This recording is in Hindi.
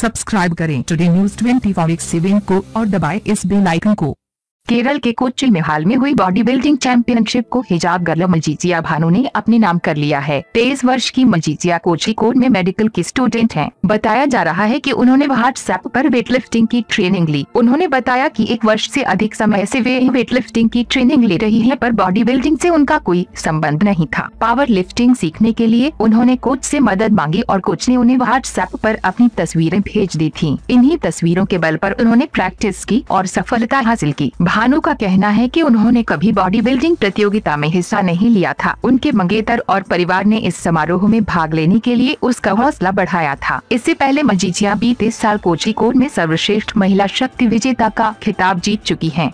सब्सक्राइब करें। टुडे न्यूज़ ट्वेंटी को और दबाए इस बेल आइकन को। केरल के कोच्चि में हाल में हुई बॉडी बिल्डिंग चैंपियनशिप को हिजाब गर्ल मजीजिया भानु ने अपने नाम कर लिया है। तेईस वर्ष की मजीजिया कोड में मेडिकल की स्टूडेंट हैं। बताया जा रहा है कि उन्होंने व्हाट्सएप पर वेट लिफ्टिंग की ट्रेनिंग ली। उन्होंने बताया कि एक वर्ष से अधिक समय से वे वेट लिफ्टिंग की ट्रेनिंग ले रही है, पर बॉडी बिल्डिंग से उनका कोई संबंध नहीं था। पावर लिफ्टिंग सीखने के लिए उन्होंने कोच से मदद मांगी और कोच ने उन्हें व्हाट्सएप पर अपनी तस्वीरें भेज दी थी। इन्हीं तस्वीरों के बल पर उन्होंने प्रैक्टिस की और सफलता हासिल की। भानु का कहना है कि उन्होंने कभी बॉडी बिल्डिंग प्रतियोगिता में हिस्सा नहीं लिया था उनके मंगेतर और परिवार ने इस समारोह में भाग लेने के लिए उसका हौसला बढ़ाया था इससे पहले मजीजिया बीते साल कोची कोर्ट में सर्वश्रेष्ठ महिला शक्ति विजेता का खिताब जीत चुकी हैं।